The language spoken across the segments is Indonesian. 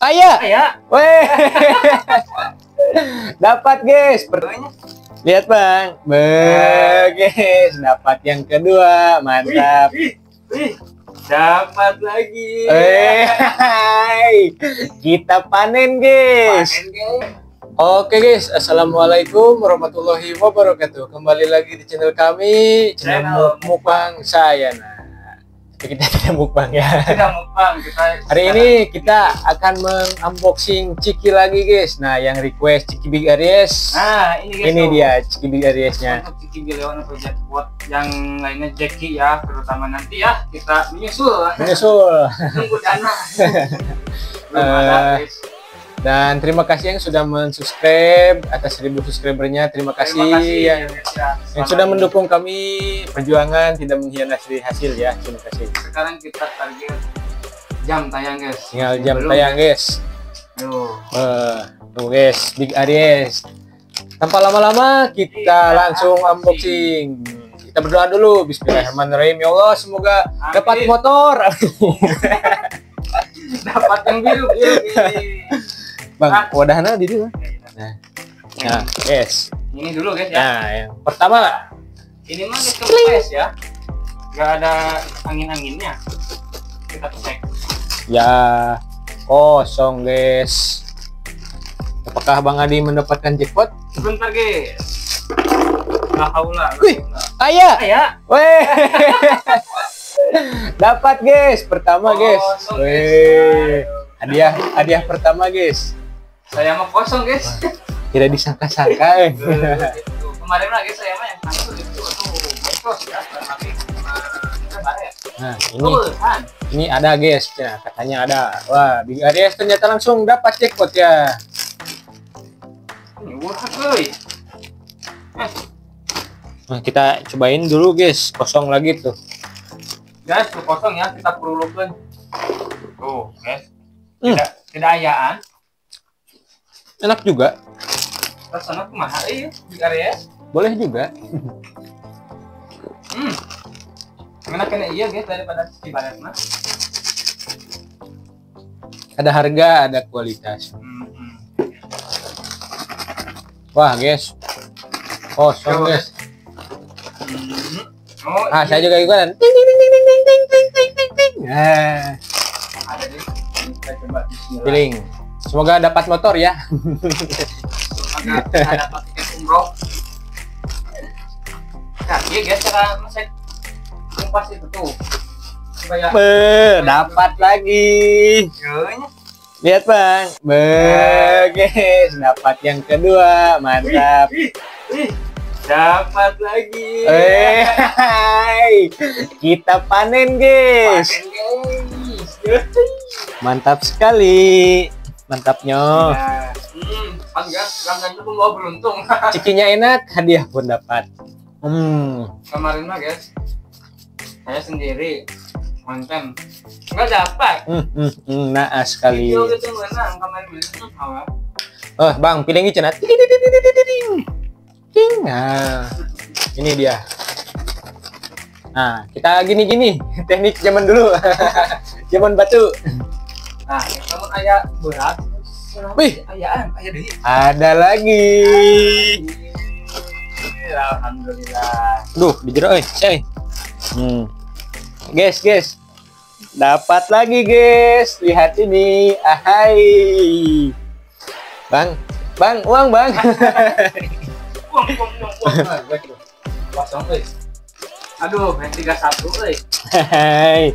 Ayah. Ayah. Weh. Dapat guys. Per- Lihat bang. Be, guys. Dapat yang kedua. Mantap. Wih, wih, dapat lagi. Eh, hai. kita panen guys. Panen, guys. Oke guys, assalamualaikum warahmatullahi wabarakatuh. Kembali lagi di channel kami, channel Channel Muk- mukbang saya. Nah, tapi kita tidak mukbang ya. Kita mukbang kita. Hari ini kita akan mengunboxing Ciki lagi guys. Nah, yang request Ciki Big Aries. Nah, ini guys. ini tuh. dia Ciki Big Ariesnya. Untuk Ciki Gileon atau Jackpot yang lainnya Jackie ya, terutama nanti ya kita menyusul. Menyusul. Tunggu dana. Belum Eh, ada guys. Dan terima kasih yang sudah mensubscribe atas 1000 subscribernya. Terima kasih, Terima kasih yang, ya, guys, ya. yang Selama sudah mendukung kami perjuangan tidak mengkhianati hasil ya. Terima kasih. Sekarang kita target jam tayang guys. Tinggal jam Belum, tayang guys. Tuh. Eh, tuh guys, Big Aries. Tanpa lama-lama kita Kita langsung unboxing. Kita berdoa dulu. Bismillahirrahmanirrahim. Ya Allah, semoga Amin. dapat motor. Dapat yang biru biru. Bang, Ah. wadahnya di dulu. Nah, nah, guys. Ini dulu guys ya. Nah, yang pertama Ini mah guys kempes ya. Gak ada angin-anginnya. Kita cek. ya kosong, guys. Apakah Bang Adi mendapatkan jackpot? Sebentar guys. La haula. la Wih. Ayah. Ayah. Weh. Dapat, guys. Pertama, guys. Weh. Hadiah hadiah pertama, guys. Saya mau kosong guys. Tidak disangka-sangka, eh. Kemarin lagi saya mah yang satu itu tuh ya. Tapi ya. Nah, ini ini ada, guys. Nah, katanya ada. Wah, Big Aries ternyata langsung dapat jackpot ya. Nah, kita cobain dulu, guys. Kosong lagi tuh. Guys, tuh kosong ya, kita perulukan. Tuh, guys. Hmm. Tidak tidak ayaan. Enak juga. Rasanya kumaha euy di area. Boleh juga. Hmm. Enak kena iya guys daripada di barat mah. Ada harga, ada kualitas. Hmm. hmm. Wah, guys. Kosong, Coba, guys. Hmm. Oh, Ah, iya. saya juga ikutan. Ting ting ting ting ting ting ting ting. Nah, ada deh. Kita coba bismillah. feeling. Semoga dapat motor ya. Umroh. Nah, iya guys cara masak kumpas itu tuh. Coba ya. Be, dapat lagi. Lihat bang, be, guys, dapat yang kedua, mantap. Wih, wih. Dapat lagi. Eh, kita panen guys, Panen, guys. mantap sekali, mantapnya. Nah, hmm, itu pembawa beruntung. Cikinya enak, hadiah pun dapat. Hmm, Kemarin mah guys, saya sendiri konten nggak dapat. hmm, hmm, hmm, naas sekali. Video gitu menang kemarin beli apa? Oh, bang, pilih cenat. Ting. Nah, ini dia. Nah, kita gini-gini, teknik zaman dulu, zaman batu. Nah, namun ayah berat. Wih. ayah, ayah deh. Ada lagi. Alhamdulillah. Duh, dijero euy, say. Hmm. Guys, guys. Dapat lagi, guys. Lihat ini. Ahai. Bang, Bang, uang, Bang. Uang, uang, uang, uang. Kosong, guys. Aduh, yang tiga satu, guys. Hai.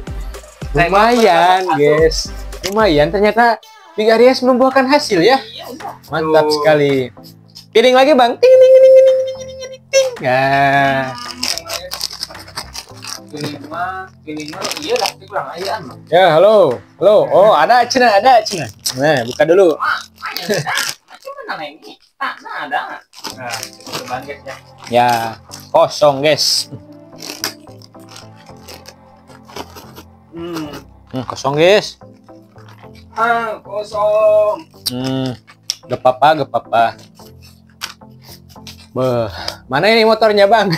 Lumayan, guys. Lumayan ternyata Big Aries membuahkan hasil ya. Mantap Tuh. sekali. Piring lagi bang. Ting ting ting ting ting ting ting. Nah. Ya halo halo oh ada cina ada cina nah buka dulu ya kosong guys hmm, hmm kosong guys Ah, kosong. Hmm, gak apa-apa, gak apa-apa. Beh, mana ini motornya, Bang?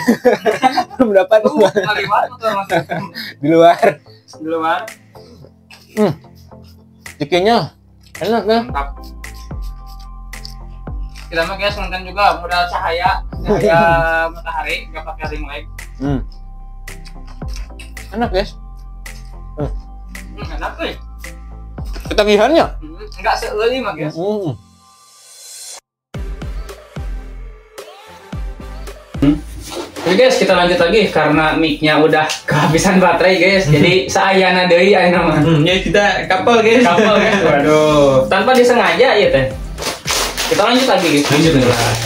Belum dapat masuk di luar. di luar. Hmm. Cikinya enak ya mantap kita mah guys nonton juga modal cahaya cahaya matahari nggak pakai ring light hmm. enak guys hmm, enak nih ketagihannya hmm, nggak seuli mah guys hmm. Oke guys, kita lanjut lagi karena mic-nya udah kehabisan baterai guys. Jadi saya deui ayeuna mah. Hmm, ya kita kapal guys Kapal guys. Waduh, tanpa disengaja ya teh. Kita lanjut lagi guys. Lanjut, Bismillah.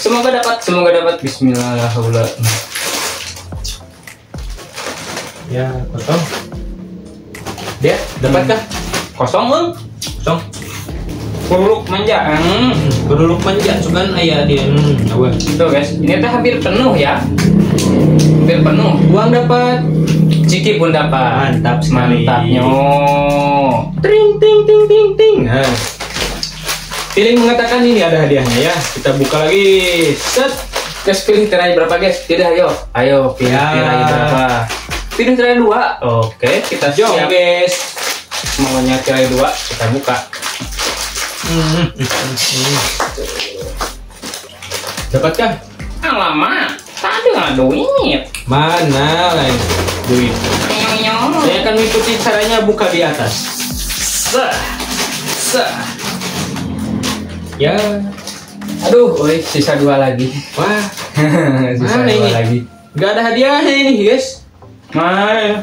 Semoga dapat, semoga dapat. Bismillah. ya kosong dia dapatkah Kosong bang. kosong Kuruk manja. Hmm. beruluk manja sugan ayah dia hmm. Tuh guys, ini teh hampir penuh ya. Hampir penuh. uang dapat Ciki pun dapat. Mantap sekali. Mantapnya. ting ting ting ting ting nah Feeling mengatakan ini ada hadiahnya ya kita buka lagi set Guys, pilih tirai berapa guys? Pilih ayo. Ayo, pilih Ya. tirai berapa? Pilih tirai dua. Oke, kita jom siap. guys Maunya tirai dua, kita buka. Hmm, hmm. dapatkah Alamak, tadi nggak duit. mana lain duit saya akan mengikuti caranya buka di atas Sah. Sah. ya Aduh, woi, sisa dua lagi. wah sisa Mana dua ini? lagi. nggak ada hadiahnya ini guys Mana?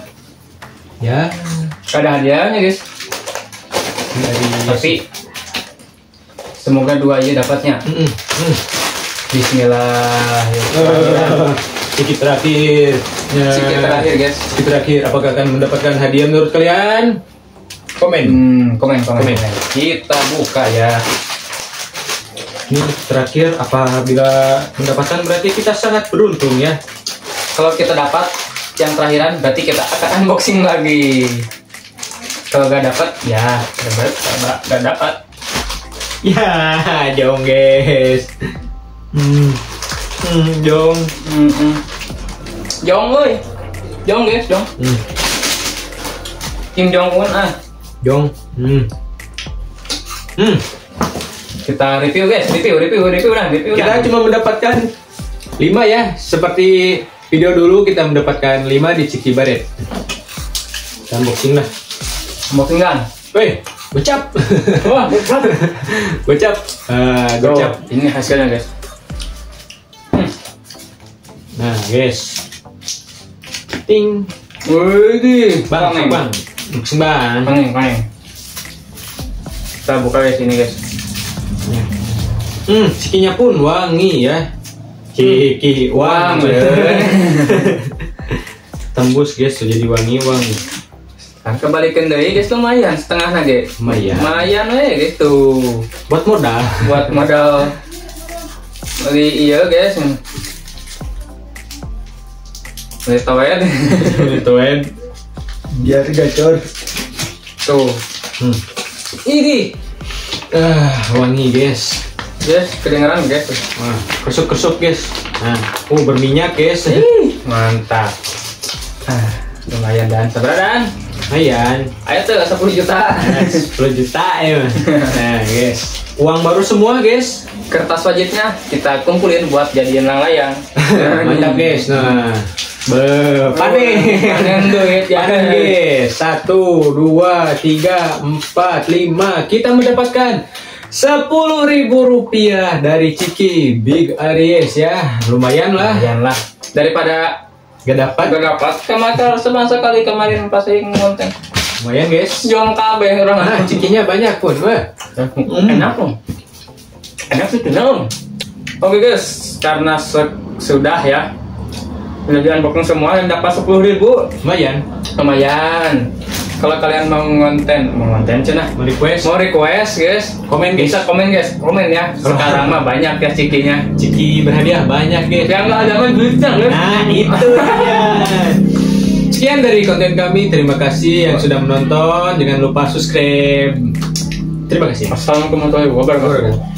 ya Ada hadiahnya guys. dari Tapi semoga dua aja dapatnya. Hmm, hmm. Bismillah. Eh, Sedikit terakhir. Ya. Sedikit terakhir guys. Sedikit terakhir. Apakah akan mendapatkan hadiah menurut kalian? Komen. Hmm, komen, komen, Komen. komen. Kita buka ya. Ini terakhir apabila mendapatkan berarti kita sangat beruntung ya. Kalau kita dapat yang terakhiran berarti kita akan unboxing lagi. Kalau gak dapat ya dapat, gak- gak dapat. Ya, jong guys. Hmm. Hmm, jong. Hmm, hmm. Jong ơi. Jong guys, Jong. Hmm. Kim Jong Un ah. Jong. Hmm. Hmm. Kita review guys, review, review, review dah, review Kita cuma mendapatkan 5 ya, seperti video dulu kita mendapatkan 5 di Ciki Baret. Kita unboxing lah. Unboxing kan? Weh, gocap. Wah, berat. gocap. Gocap. Tuh, ini hasilnya guys. Nah, guys. Ting. Wih, Bang, Paneng. bang. Unboxing bang. Paneng, paneng. Kita buka guys ini guys. Hmm, cikinya pun wangi ya. Ciki wangi. Tembus guys, jadi wangi-wangi. Kan kebalikan deh guys lumayan setengah nage. Lumayan. Lumayan we gitu. Buat modal. Buat modal beli iya guys. Beli toilet. Itu kan. Biar gacor. Tuh. Hmm. Ini Ah, wangi guys. Guys kedengeran guys. Wah, kesuk-kesuk guys. Nah, oh berminyak guys. Ih, mantap. Ah, lumayan dan seberapa dan? Lumayan. Ayo tuh 10 juta. Nah, 10 juta ya. Nah, guys. Uang baru semua guys. Kertas wajibnya kita kumpulin buat jadian layang. Mantap guys. Nah, be, panen. Panen duit ya. Panen guys. Satu, dua, tiga, empat, lima. Kita mendapatkan sepuluh ribu rupiah dari Ciki Big Aries ya. Lumayan lah. Lumayan lah. Daripada Gak dapat. Gak dapat kemarin semasa kali kemarin pas saya ngonten Lumayan guys. jual kabeh Nah, orang cikinya banyak pun. Wah. enak dong enak sih dong oke guys karena se- sudah ya udah di unboxing semua dan dapat sepuluh ribu Lumayan. lumayan kalau kalian mau ngonten mau ngonten cina Mau request. mau request guys Komen guys. bisa komen guys komen ya sekarang mah banyak ya cikinya Ciki berhadiah banyak guys. yang nggak ada mah duitnya Nah, itu dia. Sekian dari konten kami. Terima kasih yang sudah menonton. Jangan lupa subscribe. Terima kasih. Assalamualaikum warahmatullahi wabarakatuh